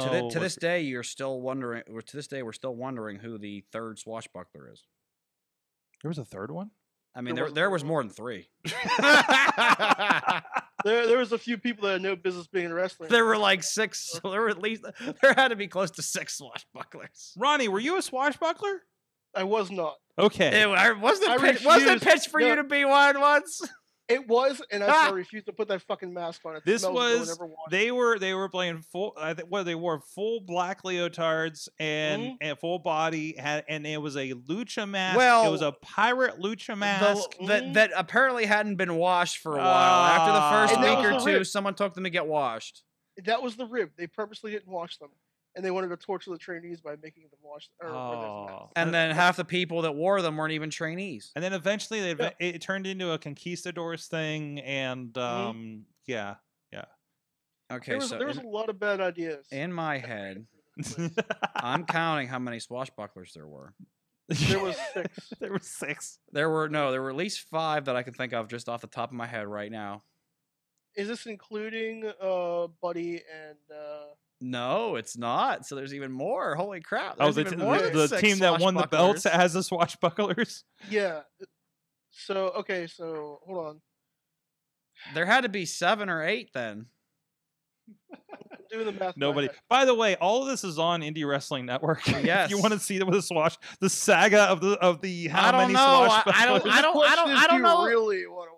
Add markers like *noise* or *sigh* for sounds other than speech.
To, Oh, thi- to this day, you're still wondering. Or to this day, we're still wondering who the third swashbuckler is. there was a third one. I mean, There there was there was more than three. *laughs* *laughs* There, there was a few people that had no business being in wrestling. there were like six. So there were at least there had to be close to six swashbucklers. Ronnie, were you a swashbuckler? I was not. Okay. It, I- wasn't I pitch, wasn't refuse- pitched for you to be one once. *laughs* It was, and I still refused to put that fucking mask on. It This was- whenever. They were they were playing full. I think what they wore full black leotards and, Mhm. and full body had, and it was a lucha mask. Well, it was a pirate lucha The- mask. that Mhm. that apparently hadn't been washed for a while. After the first Ah. And that week or two, rip. someone took them to get washed. That was the rib. They purposely didn't wash them, and they wanted to torture the trainees by making them wash. Or Oh. masks. And then half the people that wore them weren't even trainees. and then eventually they, Yeah. it turned into a conquistadors thing, and um, yeah, Yeah. Okay, there was so there was in, a lot of bad ideas. in my head, *laughs* I'm counting how many swashbucklers there were. there was six. *laughs* there were six. There were no, there were at least five that I can think of just off the top of my head right now. Is this including uh Buddy and uh No, it's not. So there's even more. Holy crap! Oh, There's the, even t- more the, the team that won the belts swashbucklers. has the swashbucklers. *laughs* yeah? So okay, so hold on. There had to be seven or eight then. *laughs* I'm doing the math. Nobody. head. By the way, all of this is on Indie Wrestling Network. *laughs* if Yes. you want to see it with the swash, the saga of the of the how I don't many know. I- I don't- swashbucklers. The I don't- question is, I do don't you know. Really want to